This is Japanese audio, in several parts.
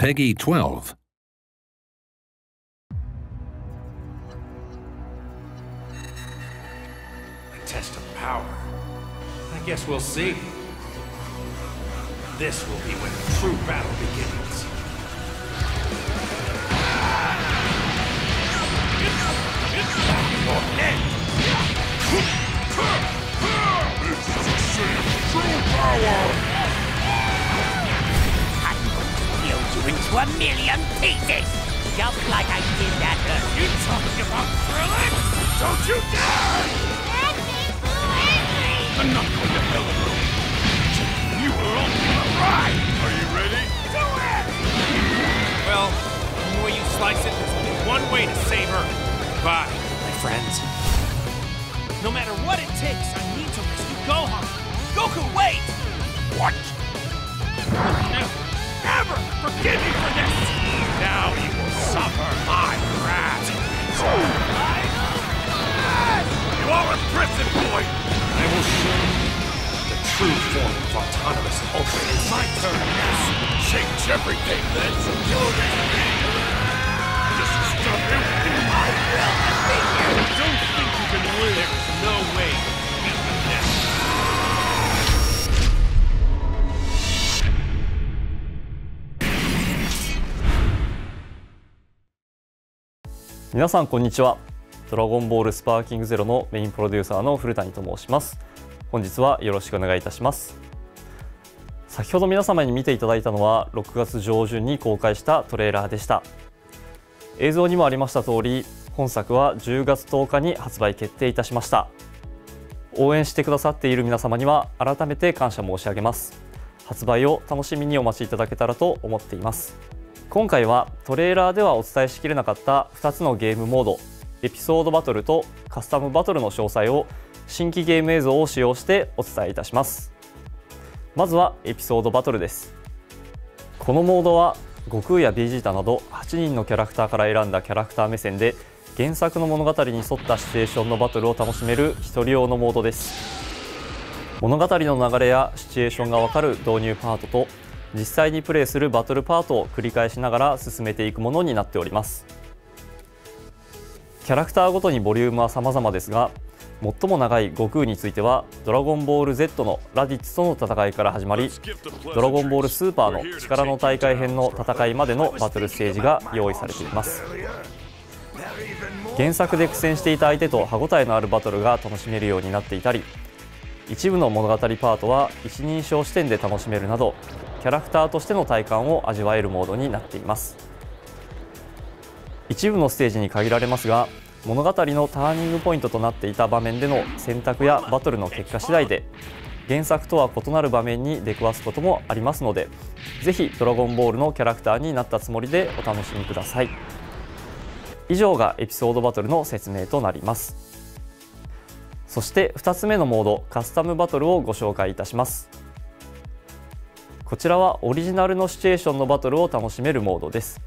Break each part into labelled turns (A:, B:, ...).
A: Peggy 12.
B: A test of power. I guess we'll see. This will be when the true battle begins. Your!
C: A
D: million pieces! Just like I did that earlier.
B: You talking about Krillin? Don't you dare!
C: I'm not going to hell alone. You are only on a ride! Are you ready?
B: Do it! Well, the way you slice it, there's only one way to save her. Bye, my friends. No matter what it takes, I need to rescue Gohan. Goku, wait!
C: What?
B: Never, forgive me for this! Now you will suffer my wrath.
C: You are a prison boy!
B: I will show you the true form of autonomous Ultra. It's my turn, yes.
C: Change everything, then! Do! This
E: 皆さんこんにちは。ドラゴンボールスパーキングゼロのメインプロデューサーの古谷と申します。本日はよろしくお願いいたします。先ほど皆様に見ていただいたのは6月上旬に公開したトレーラーでした。映像にもありました通り本作は10月10日に発売決定いたしました。応援してくださっている皆様には改めて感謝申し上げます。発売を楽しみにお待ちいただけたらと思っています。今回はトレーラーではお伝えしきれなかった2つのゲームモードエピソードバトルとカスタムバトルの詳細を新規ゲーム映像を使用してお伝えいたします。まずはエピソードバトルです。このモードは悟空やベジータなど8人のキャラクターから選んだキャラクター目線で原作の物語に沿ったシチュエーションのバトルを楽しめる一人用のモードです。物語の流れやシチュエーションがわかる導入パートと実際にプレイするバトルパートを繰り返しながら進めていくものになっております。キャラクターごとにボリュームは様々ですが最も長い悟空については「ドラゴンボール Z」のラディッツとの戦いから始まり「ドラゴンボールスーパー」の力の大会編の戦いまでのバトルステージが用意されています。原作で苦戦していた相手と歯応えのあるバトルが楽しめるようになっていたり一部の物語パートは一人称視点で楽しめるなどキャラクターとしての体感を味わえるモードになっています。一部のステージに限られますが物語のターニングポイントとなっていた場面での選択やバトルの結果次第で原作とは異なる場面に出くわすこともありますのでぜひドラゴンボールのキャラクターになったつもりでお楽しみください。以上がエピソードバトルの説明となります。そして2つ目のモードカスタムバトルをご紹介いたします。こちらはオリジナルのシチュエーションのバトルを楽しめるモードです。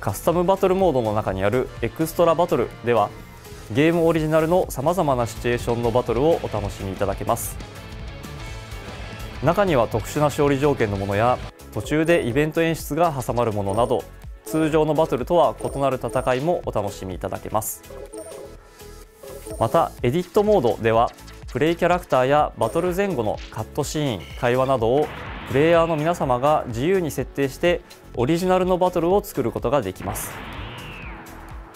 E: カスタムバトルモードの中にあるエクストラバトルではゲームオリジナルのさまざまなシチュエーションのバトルをお楽しみいただけます。中には特殊な勝利条件のものや途中でイベント演出が挟まるものなど通常のバトルとは異なる戦いもお楽しみいただけます。またエディットモードではプレイキャラクターやバトル前後のカットシーン会話などをレイヤーの皆様が自由に設定してオリジナルのバトルを作ることができます。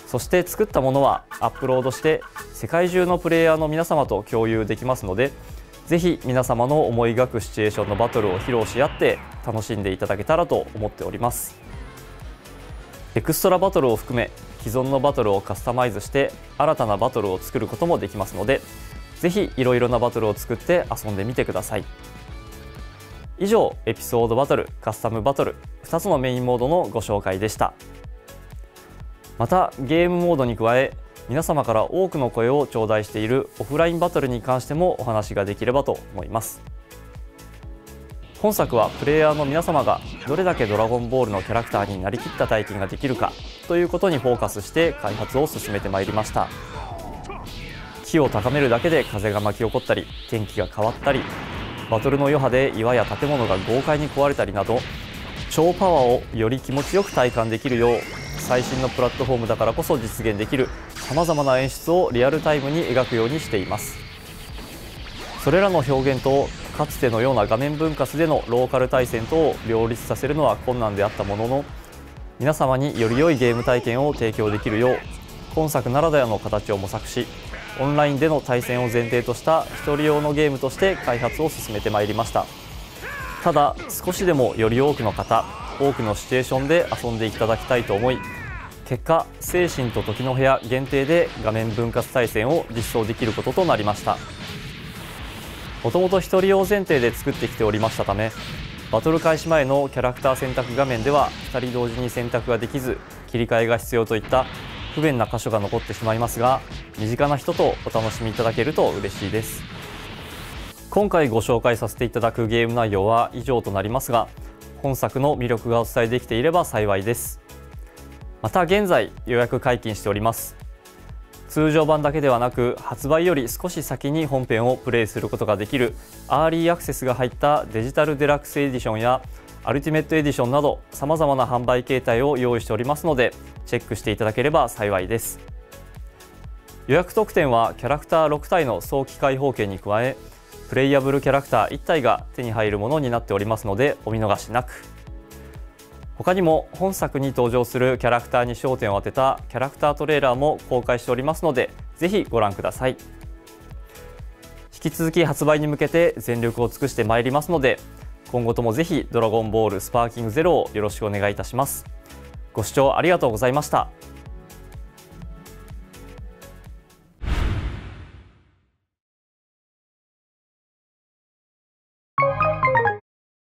E: そして作ったものはアップロードして世界中のプレイヤーの皆様と共有できますのでぜひ皆様の思い描くシチュエーションのバトルを披露し合って楽しんでいただけたらと思っております。エクストラバトルを含め既存のバトルをカスタマイズして新たなバトルを作ることもできますのでぜひいろいろなバトルを作って遊んでみてください。以上エピソードバトルカスタムバトル2つのメインモードのご紹介でした。またゲームモードに加え皆様から多くの声を頂戴しているオフラインバトルに関してもお話ができればと思います。本作はプレイヤーの皆様がどれだけドラゴンボールのキャラクターになりきった体験ができるかということにフォーカスして開発を進めてまいりました。気を高めるだけで風が巻き起こったり天気が変わったりバトルの余波で岩や建物が豪快に壊れたりなど超パワーをより気持ちよく体感できるよう最新のプラットフォームだからこそ実現できるさまざまな演出をリアルタイムに描くようにしています。それらの表現とかつてのような画面分割でのローカル対戦とを両立させるのは困難であったものの皆様により良いゲーム体験を提供できるよう今作ならではの形を模索しオンラインでの対戦を前提とした1人用のゲームとして開発を進めてまいりました。ただ少しでもより多くの方多くのシチュエーションで遊んでいただきたいと思い結果精神と時の部屋限定で画面分割対戦を実装できることとなりました。もともと1人用前提で作ってきておりましたためバトル開始前のキャラクター選択画面では2人同時に選択ができず切り替えが必要といった不便な箇所が残ってしまいますが身近な人とお楽しみいただけると嬉しいです。今回ご紹介させていただくゲーム内容は以上となりますが本作の魅力がお伝えできていれば幸いです。また現在予約解禁しております。通常版だけではなく発売より少し先に本編をプレイすることができるアーリーアクセスが入ったデジタルデラックスエディションやアルティメットエディションなどさまざまな販売形態を用意しておりますのでチェックしていただければ幸いです。予約特典はキャラクター6体の早期開放券に加えプレイヤブルキャラクター1体が手に入るものになっておりますのでお見逃しなく。他にも本作に登場するキャラクターに焦点を当てたキャラクタートレーラーも公開しておりますのでぜひご覧ください。引き続き発売に向けて全力を尽くしてまいりますので今後ともぜひドラゴンボールスパーキングゼロをよろしくお願いいたします。ご視聴ありがとうございました。